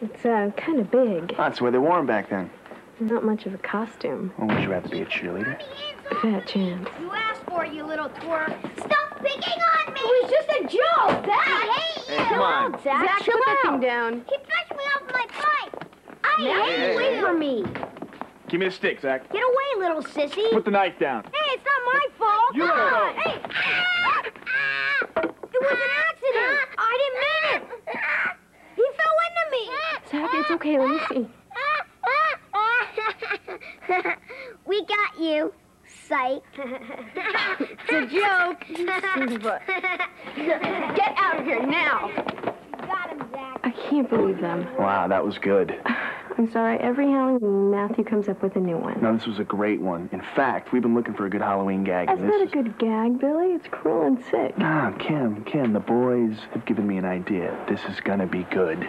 It's uh, kind of big. Oh, that's the way they wore 'em back then. Not much of a costume. Well, would you rather be a cheerleader? Fat chance. You asked for it, you little twerp. Stop picking on me! It was just a joke, Zach! I hate you! Come on. Zach, Zach, chill put that out. thing down. He pushed me off my bike! I Now hate you! hey, hey. from me! Give me the stick, Zach. Get away, little sissy! Put the knife down. Hey, it's not my fault! You Come don't on! Hey! Ah! It was an accident! I didn't mean it! He fell into me! Zach, it's okay. Let me see. we got you, psych. It's a joke. Get out of here now. got him, Zach. I can't believe them. Wow, that was good. I'm sorry. Every Halloween, Matthew comes up with a new one. No, this was a great one. In fact, we've been looking for a good Halloween gag. That's and this not a is- good gag, Billy. It's cruel and sick. Ah, Kim, Kim, the boys have given me an idea. This is gonna be good.